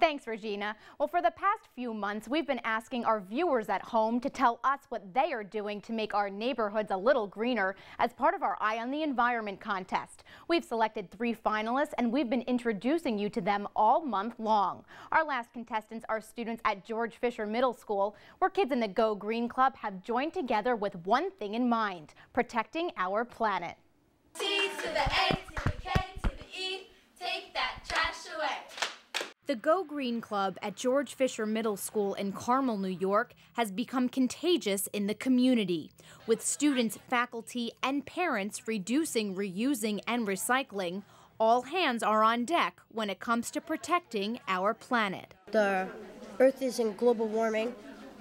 Thanks, Regina. Well, for the past few months, we've been asking our viewers at home to tell us what they are doing to make our neighborhoods a little greener as part of our Eye on the Environment contest. We've selected three finalists and we've been introducing you to them all month long. Our last contestants are students at George Fischer Middle School, where kids in the Go Green Club have joined together with one thing in mind, protecting our planet. T to the A to the K to the E, take that trash away. The Go Green Club at George Fischer Middle School in Carmel, New York has become contagious in the community, with students, faculty, and parents reducing, reusing, and recycling. All hands are on deck when it comes to protecting our planet. The Earth is in global warming.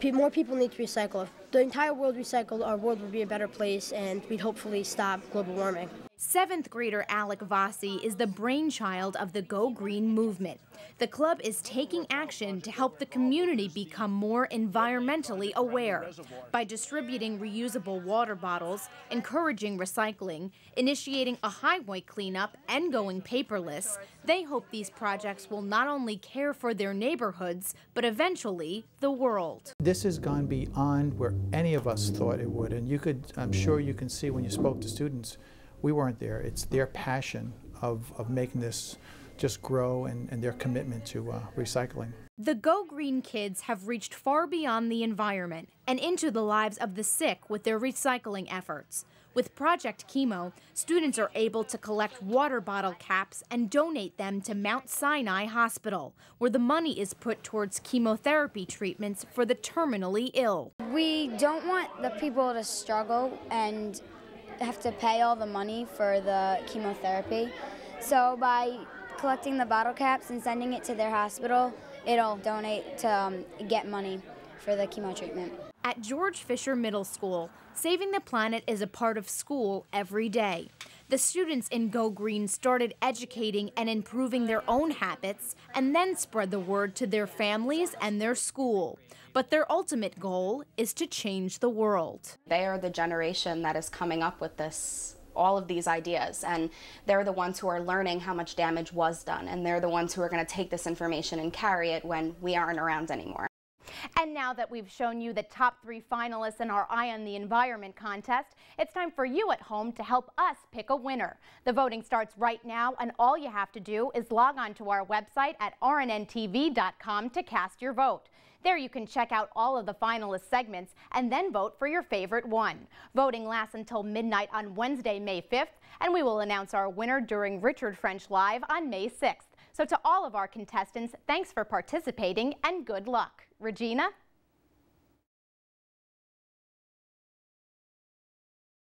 More people need to recycle. If the entire world recycled, our world would be a better place and we'd hopefully stop global warming. Seventh grader Alec Vossi is the brainchild of the Go Green movement. The club is taking action to help the community become more environmentally aware by distributing reusable water bottles, encouraging recycling, initiating a highway cleanup, and going paperless. They hope these projects will not only care for their neighborhoods, but eventually the world. This has gone beyond where any of us thought it would, and you could, I'm sure you can see when you spoke to students, we weren't there. It's their passion of, of making this just grow and, and their commitment to uh, recycling. The Go Green kids have reached far beyond the environment and into the lives of the sick with their recycling efforts. With Project Chemo, students are able to collect water bottle caps and donate them to Mount Sinai Hospital, where the money is put towards chemotherapy treatments for the terminally ill. We don't want the people to struggle and have to pay all the money for the chemotherapy. So by collecting the bottle caps and sending it to their hospital, it'll donate to um, get money for the chemo treatment. At George Fischer Middle School, saving the planet is a part of school every day. The students in Go Green started educating and improving their own habits and then spread the word to their families and their school. But their ultimate goal is to change the world. They are the generation that is coming up with this all of these ideas and they're the ones who are learning how much damage was done and they're the ones who are going to take this information and carry it when we aren't around anymore. And now that we've shown you the top three finalists in our Eye on the Environment contest, it's time for you at home to help us pick a winner. The voting starts right now, and all you have to do is log on to our website at rnntv.com to cast your vote. There you can check out all of the finalist segments and then vote for your favorite one. Voting lasts until midnight on Wednesday, May 5th, and we will announce our winner during Richard French Live on May 6th. So to all of our contestants, thanks for participating and good luck. Regina?